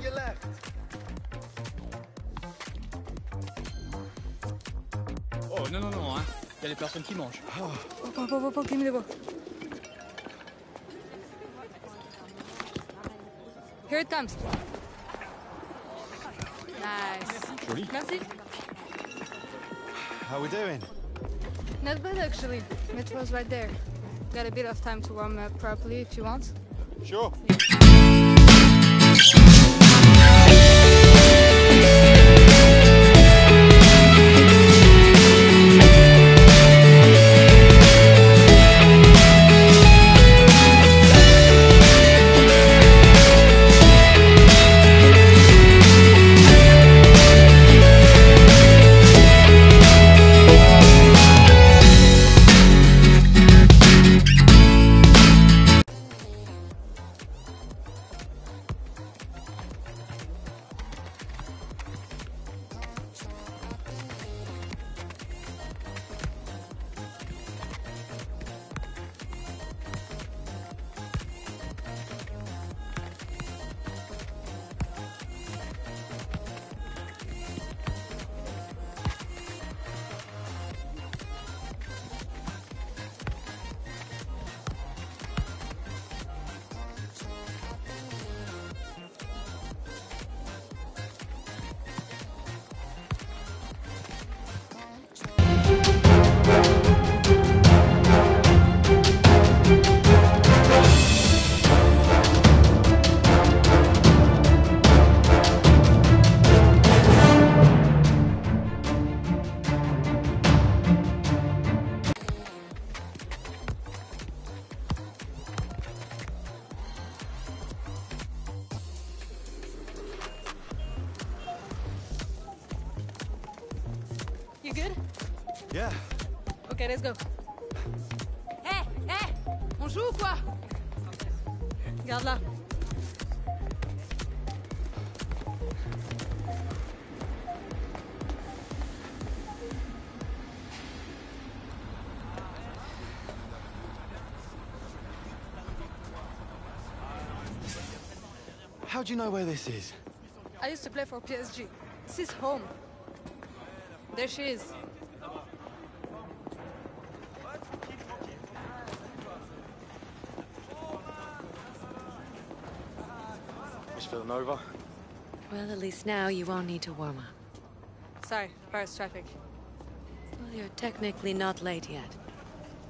On your left. Oh non, non, non, hein. Il y a les personnes qui mangent. Oh, oh, oh, oh, give me the. Here it comes. Nice. Joli. Merci. How are we doing? Not bad actually. Metro's right there. Got a bit of time to warm up properly if you want. Sure. Do you know where this is? I used to play for PSG. This is home. There she is. Miss Villanova. Well, at least now you won't need to warm up. Sorry, Paris traffic. Well, you're technically not late yet.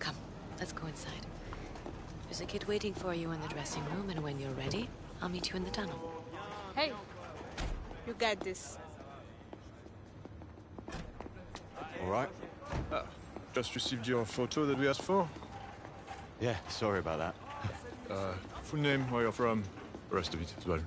Come, let's go inside. There's a kid waiting for you in the dressing room, and when you're ready, I'll meet you in the tunnel. Hey, you got this. All right. Just received your photo that we asked for. Yeah, sorry about that. Uh, full name, where you're from, the rest of it as well.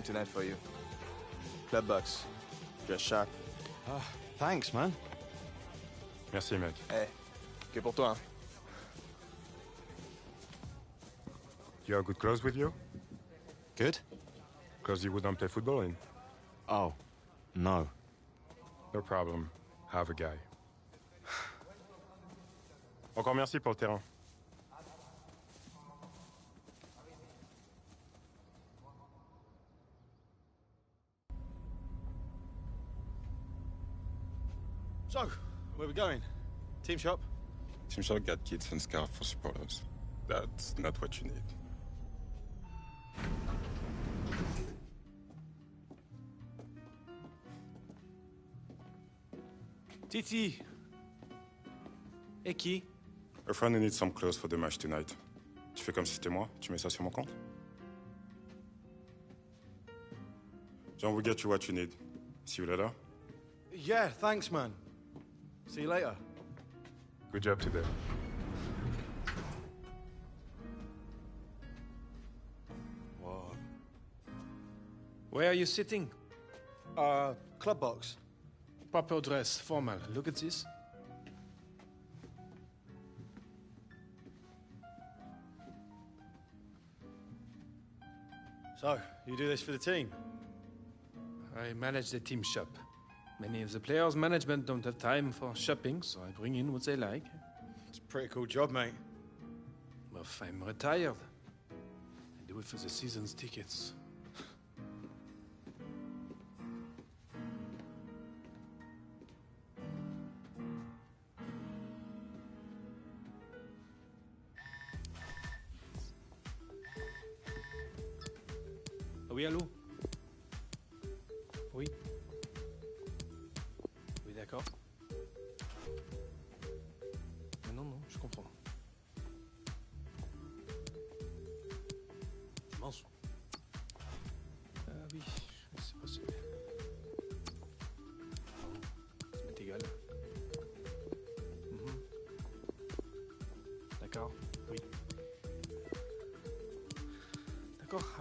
Game tonight for you. Club box. Just sharp. Uh, thanks, man. Merci, mec. Hey, que pour toi. Hein. You have good clothes with you? Good? Clothes you wouldn't play football in? Oh, no. No problem. Have a guy. Encore merci pour le terrain. So, where we going? Team shop? Team Shop got kits and scarf for supporters. That's not what you need. Titi. Et qui A friend who needs some clothes for the match tonight. Tu fais comme si c'était moi? Tu mets ça sur mon compte? John will get you what you need. See you later. Yeah, thanks, man. See you later. Good job today. Whoa. Where are you sitting? Uh, club box. Proper dress, formal. Look at this. So, you do this for the team? I manage the team shop. Many of the players' management don't have time for shopping, so I bring in what they like. It's a pretty cool job, mate. Well, if I'm retired, I do it for the season's tickets.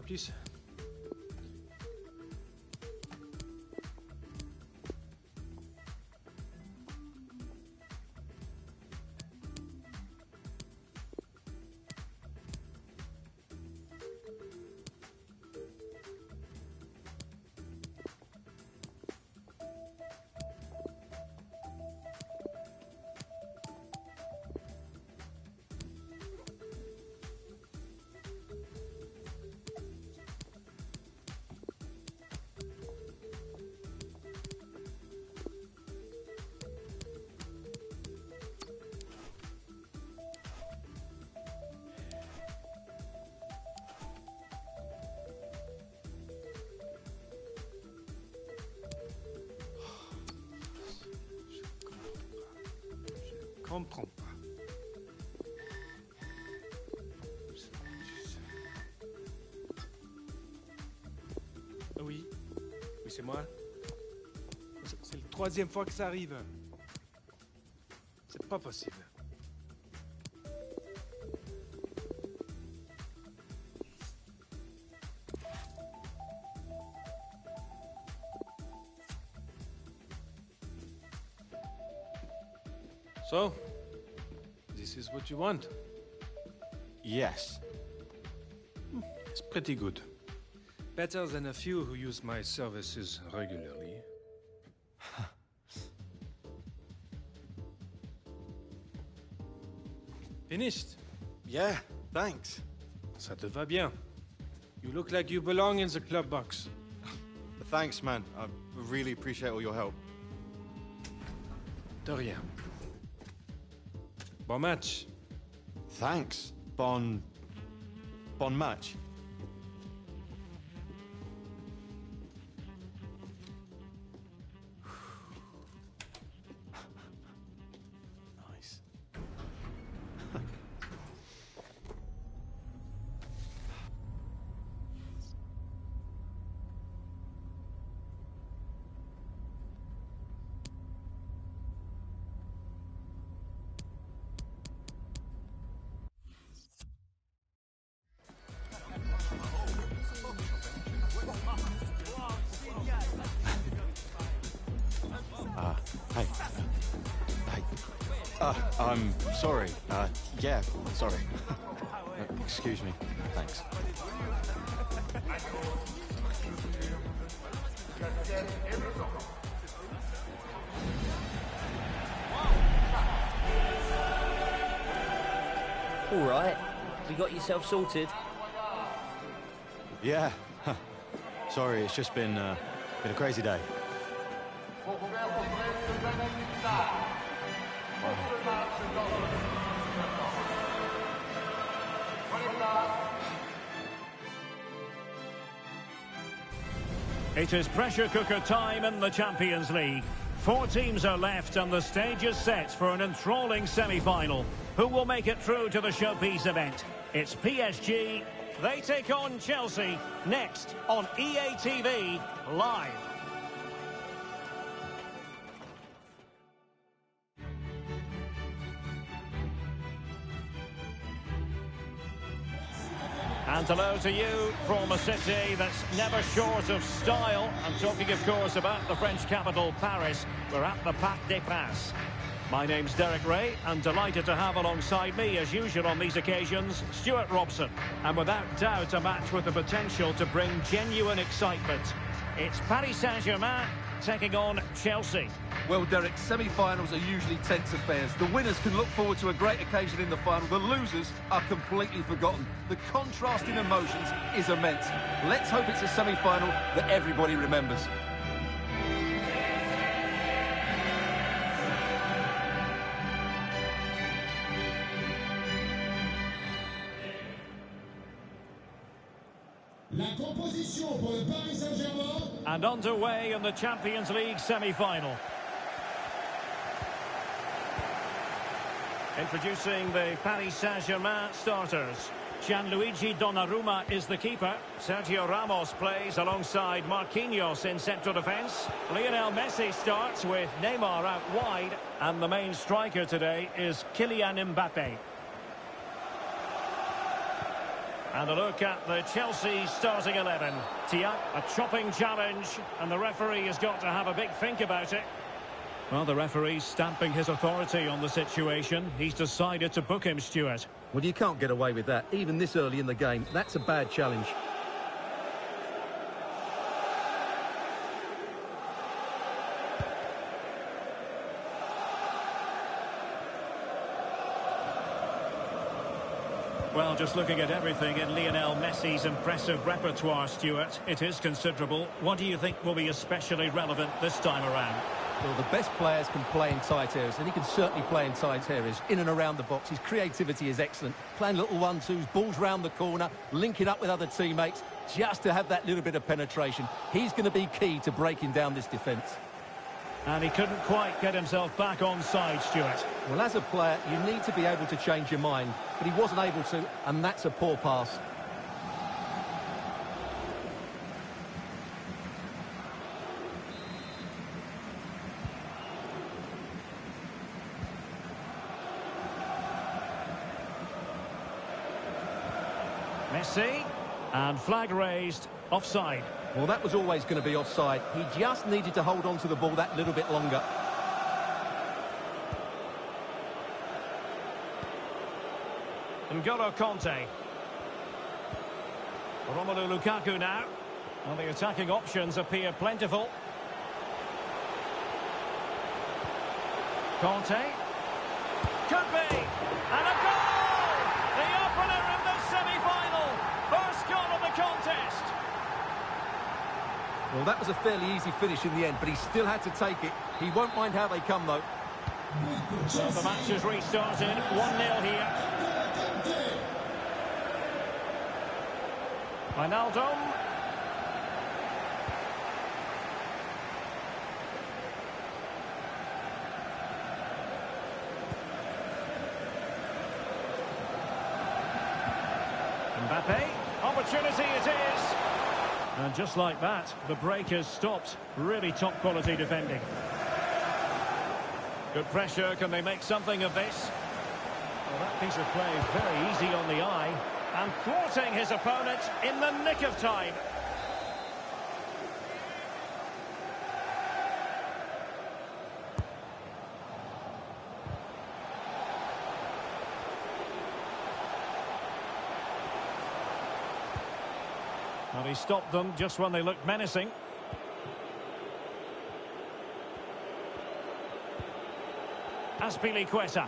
D'accord, pas. Ah Oui, oui c'est moi. C'est- la troisième fois que ça arrive. C'est pas possible. So, is what you want. Yes. It's pretty good. Better than a few who use my services regularly. Finished. Yeah, thanks. Ça te va bien. You look like you belong in the club box. Thanks, man. I really appreciate all your help. De rien. Bon match. Thanks. Bon. Bon match. Uh, I'm sorry. Uh, yeah, sorry. Uh, Excuse me. Thanks. All right. You got yourself sorted? Yeah. Sorry, it's just been, uh, been a crazy day. It is pressure cooker time in the Champions League. Four teams are left and the stage is set for an enthralling semi-final. Who will make it through to the showpiece event? It's PSG. They take on Chelsea next on EA TV live. And hello to you from a city that's never short of style. I'm talking, of course, about the French capital, Paris. We're at the Parc des Princes. My name's Derek Ray, and delighted to have alongside me, as usual on these occasions, Stuart Robson. And without doubt, a match with the potential to bring genuine excitement. It's Paris Saint-Germain taking on Chelsea. Well, Derek, semi-finals are usually tense affairs. The winners can look forward to a great occasion in the final. The losers are completely forgotten. The contrast in emotions is immense. Let's hope it's a semi-final that everybody remembers. La composition pour le Paris Saint-Germain. And underway in the Champions League semi-final. Introducing the Paris Saint-Germain starters. Gianluigi Donnarumma is the keeper. Sergio Ramos plays alongside Marquinhos in central defence. Lionel Messi starts with Neymar out wide. And the main striker today is Kylian Mbappe. And a look at the Chelsea starting 11. Tia, a chopping challenge, and the referee has got to have a big think about it. Well, the referee's stamping his authority on the situation. He's decided to book him, Stuart. Well, you can't get away with that, even this early in the game. That's a bad challenge. Well, just looking at everything in Lionel Messi's impressive repertoire, Stuart, it is considerable. What do you think will be especially relevant this time around? Well, the best players can play in tight areas, and he can certainly play in tight areas, in and around the box. His creativity is excellent. Playing little one-twos, balls round the corner, linking up with other teammates, just to have that little bit of penetration. He's going to be key to breaking down this defence. And he couldn't quite get himself back on side, Stuart. Well, as a player, you need to be able to change your mind, but he wasn't able to, and that's a poor pass. Messi, and flag raised, offside. Well, that was always going to be offside. He just needed to hold on to the ball that little bit longer. N'Golo Kanté. Romelu Lukaku now. Well, the attacking options appear plentiful. Kanté. Could be. And a goal! The opener in the semi-final. First goal of the contest. Well, that was a fairly easy finish in the end, but he still had to take it. He won't mind how they come, though. The match has restarted. 1-0 here. Wijnaldum. Mbappe. Opportunity it is. And just like that, the break has stopped. Really top quality defending. Good pressure. Can they make something of this? Well, that piece of play is very easy on the eye. And thwarting his opponent in the nick of time. And he stopped them just when they looked menacing. Azpilicueta.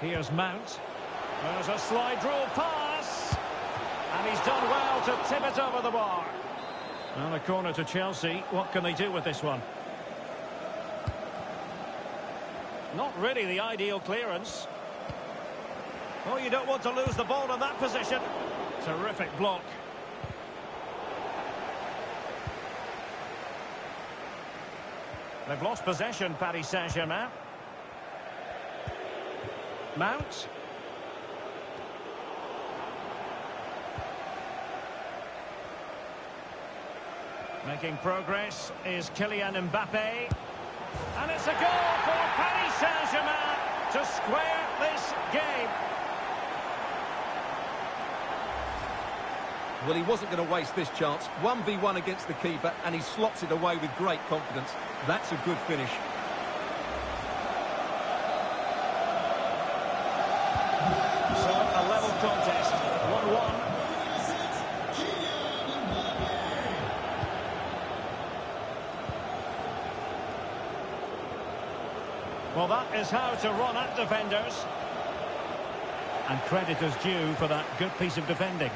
Here's Mount. There's a slide rule pass. And he's done well to tip it over the bar. And a corner to Chelsea. What can they do with this one? Not really the ideal clearance. Oh, you don't want to lose the ball in that position. Terrific block. They've lost possession, Paris Saint-Germain. Mount. Making progress is Kylian Mbappe. And it's a goal for Paris Saint-Germain to square this game. Well, he wasn't going to waste this chance. 1v1 against the keeper, and he slots it away with great confidence. That's a good finish. So, a level contest. 1-1. Well, that is how to run at defenders. And credit is due for that good piece of defending.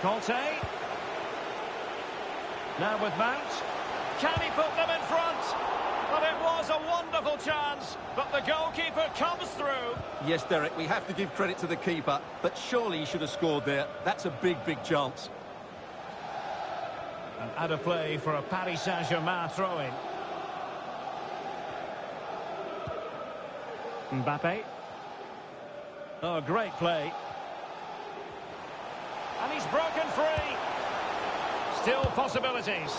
Kanté. Now with Mount. Can he put them in front? Well, it was a wonderful chance, but the goalkeeper comes through. Yes, Derek, we have to give credit to the keeper, but surely he should have scored there. That's a big, big chance. And out of play for a Paris Saint-Germain throw-in. Mbappe. Oh, great play. And he's broken free. Still possibilities.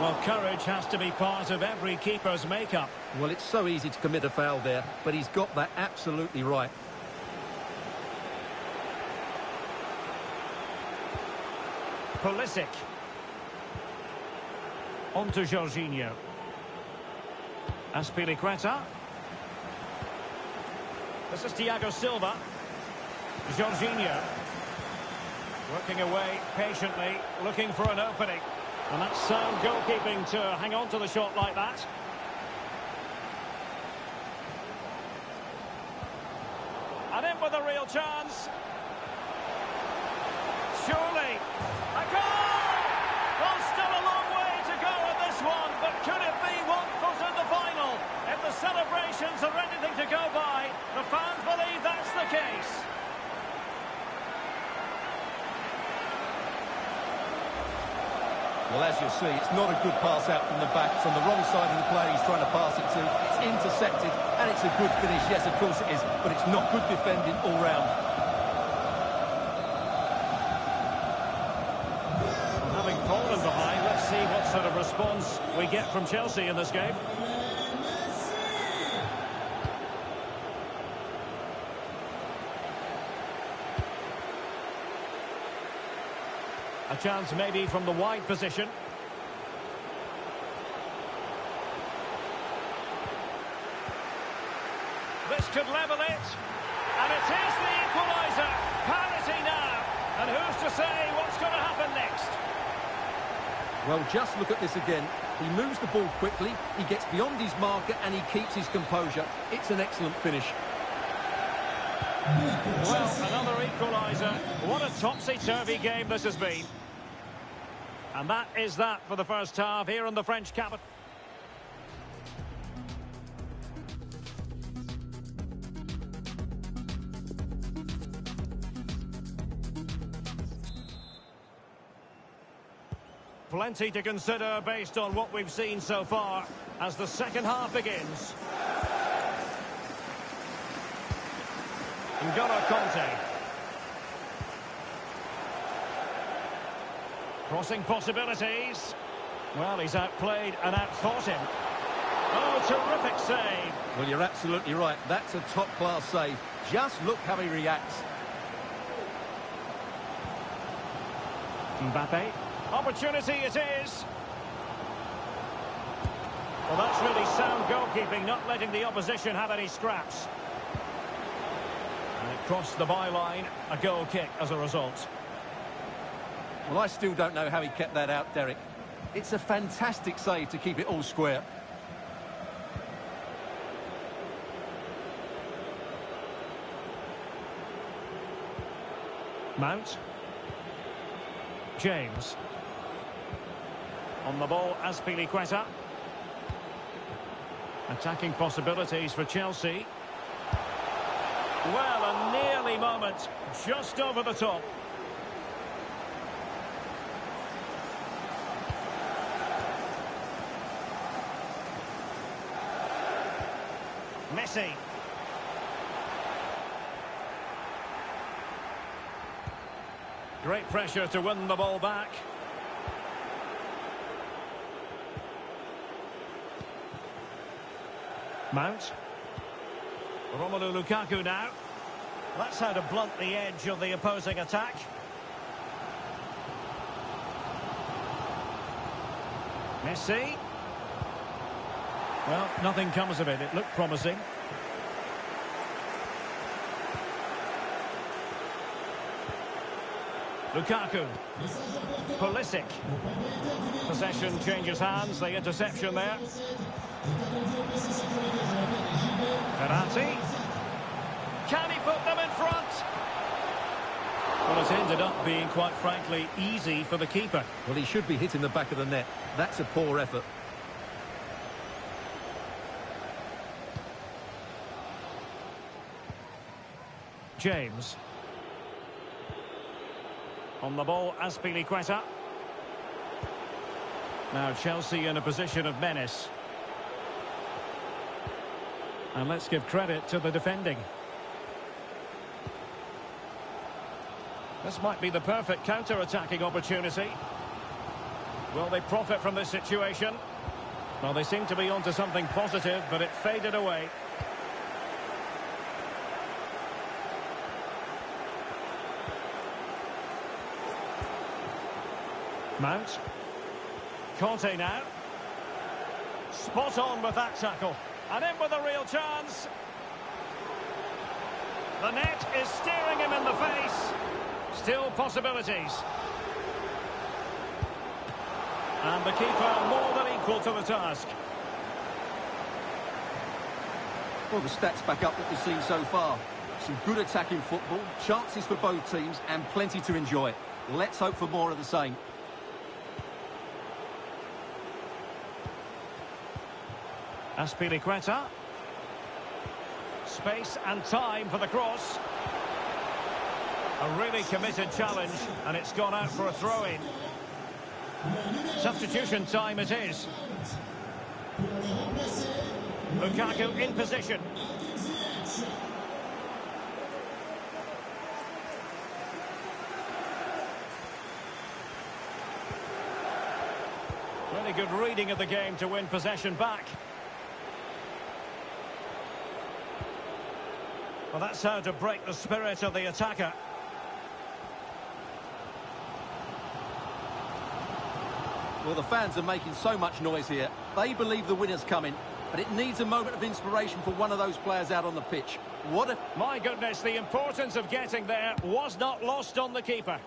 Well, courage has to be part of every keeper's makeup. Well, it's so easy to commit a foul there, but he's got that absolutely right. Pulisic. On to Jorginho. Azpilicueta. This is Thiago Silva. Jorginho. Working away patiently, looking for an opening. And that's sound goalkeeping to hang on to the shot like that. And in with a real chance. Surely. A goal! Well, still a long way to go in this one, but could it be one foot in the final? If the celebrations are anything to go by, the fans believe that's the case. Well, as you'll see, it's not a good pass out from the back. It's on the wrong side of the player he's trying to pass it to. It's intercepted, and it's a good finish. Yes, of course it is, but it's not good defending all round. Having fallen behind, let's see what sort of response we get from Chelsea in this game. Chance maybe from the wide position. This could level it. And it is the equaliser. Parity now. And who's to say what's going to happen next? Well, just look at this again. He moves the ball quickly, he gets beyond his marker, and he keeps his composure. It's an excellent finish. Well, another equaliser. What a topsy-turvy game this has been. And that is that for the first half here in the French capital. Plenty to consider based on what we've seen so far as the second half begins. N'Golo Kanté. Crossing possibilities. Well, he's outplayed and outthought him. Oh, terrific save. Well, you're absolutely right. That's a top-class save. Just look how he reacts. Mbappe. Opportunity it is. Well, that's really sound goalkeeping, not letting the opposition have any scraps. And it crossed the byline. A goal kick as a result. Well, I still don't know how he kept that out, Derek. It's a fantastic save to keep it all square. Mount. James. On the ball, Azpilicueta. Attacking possibilities for Chelsea. Well, a nearly moment, just over the top. Great pressure to win the ball back. Mount. Romelu Lukaku now. That's how to blunt the edge of the opposing attack. Messi. Well, nothing comes of it. It looked promising. Lukaku. Pulisic. Possession changes hands. The interception there. Karate. Can he put them in front? Well, it's ended up being, quite frankly, easy for the keeper. Well, he should be hitting the back of the net. That's a poor effort. James. On the ball, Azpilicueta. Now Chelsea in a position of menace. And let's give credit to the defending. This might be the perfect counter-attacking opportunity. Will they profit from this situation? Well, they seem to be onto something positive, but it faded away. Mount. Kanté now. Spot on with that tackle. And in with a real chance. The net is staring him in the face. Still possibilities. And the keeper more than equal to the task. Well, the stats back up what we've seen so far. Some good attacking football, chances for both teams, and plenty to enjoy. Let's hope for more of the same. Azpilicueta. Space and time for the cross. A really committed challenge, and it's gone out for a throw-in. Substitution time it is. Lukaku in position. Really good reading of the game to win possession back. Well, that's how to break the spirit of the attacker. Well, the fans are making so much noise here. They believe the winner's coming, but it needs a moment of inspiration for one of those players out on the pitch. What a... My goodness, the importance of getting there was not lost on the keeper.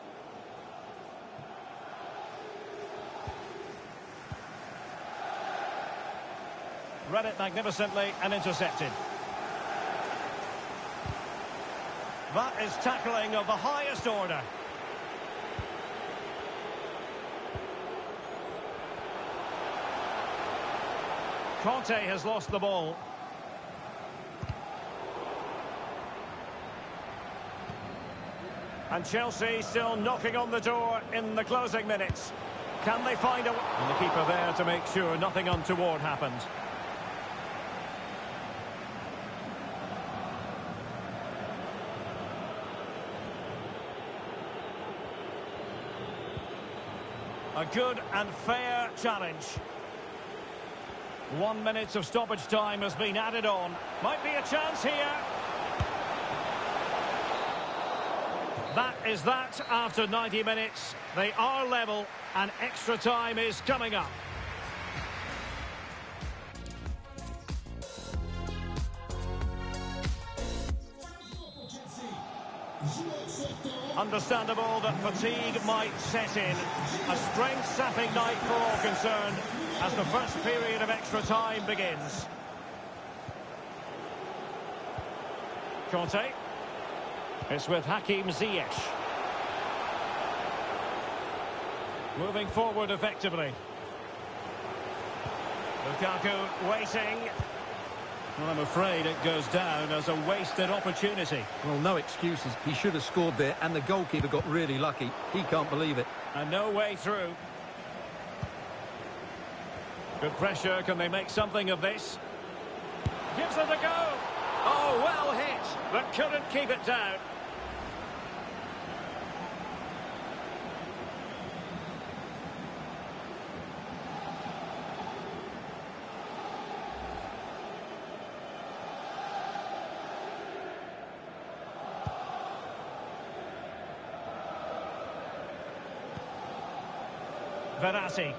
Read it magnificently and intercepted. That is tackling of the highest order. Kanté has lost the ball. And Chelsea still knocking on the door in the closing minutes. Can they find a... And the keeper there to make sure nothing untoward happens. A good and fair challenge. One minute of stoppage time has been added on. Might be a chance here. That is that after 90 minutes. They are level and extra time is coming up. Understandable that fatigue might set in. A strength-sapping night for all concerned as the first period of extra time begins. Kanté. It's with Hakim Ziyech. Moving forward effectively. Lukaku waiting. Well, I'm afraid it goes down as a wasted opportunity. Well, no excuses. He should have scored there, and the goalkeeper got really lucky. He can't believe it. And no way through. Good pressure. Can they make something of this? Gives it a go. Oh, well hit, but couldn't keep it down. Verratti.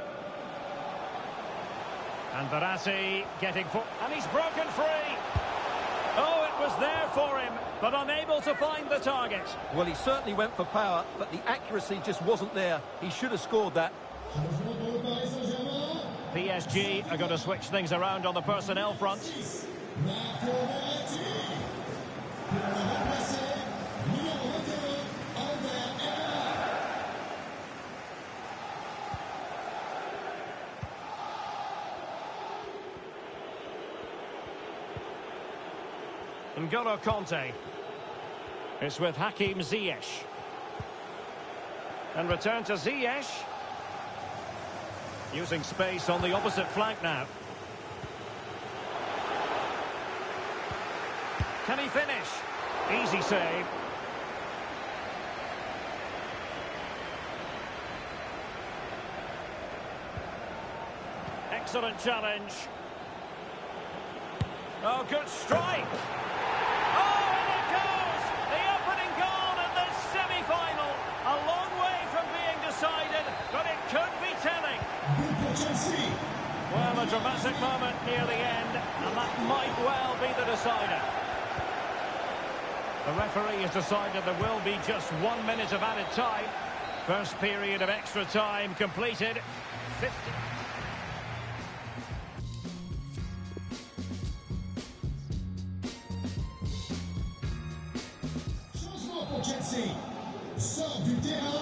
And Verratti getting for... And he's broken free. Oh, it was there for him, but unable to find the target. Well, he certainly went for power, but the accuracy just wasn't there. He should have scored that. PSG are going to switch things around on the personnel front. N'Golo Kanté. It's with Hakim Ziyech. And return to Ziyech. Using space on the opposite flank now. Can he finish? Easy save. Excellent challenge. Oh, good strike. Dramatic moment near the end, and that might well be the decider. The referee has decided there will be just one minute of added time. First period of extra time completed. 50.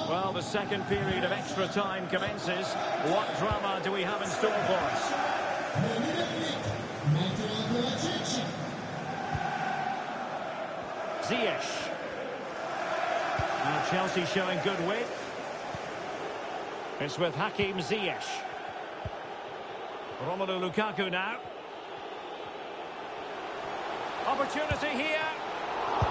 Well, the second period of extra time commences. What drama do we have in store for us? Ziyech. Now Chelsea showing good width. It's with Hakim Ziyech. Romelu Lukaku now. Opportunity here.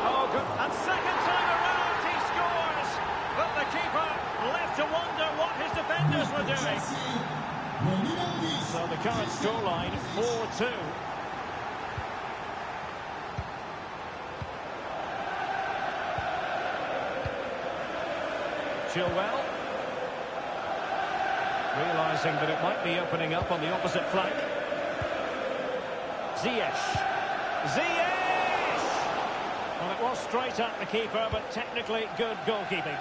Oh, good. And second time around, he scores. But the keeper left to wonder what his defenders were doing. So the current scoreline, 4-2. Chilwell. Realising that it might be opening up on the opposite flank. Ziyech. Ziyech! Well, it was straight at the keeper, but technically good goalkeeping.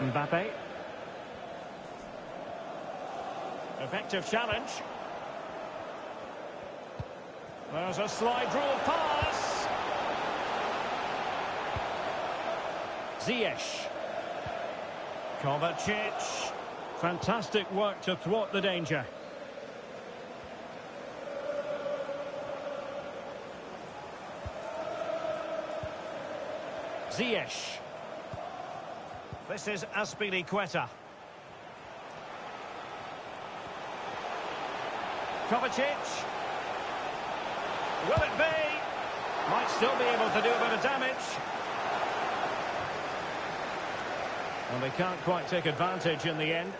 Mbappe. Effective challenge. There's a slide rule pass. Ziyech. Kovacic. Fantastic work to thwart the danger. Ziyech. This is Azpilicueta. Kovacic. Will it be? Might still be able to do a bit of damage. And they can't quite take advantage in the end.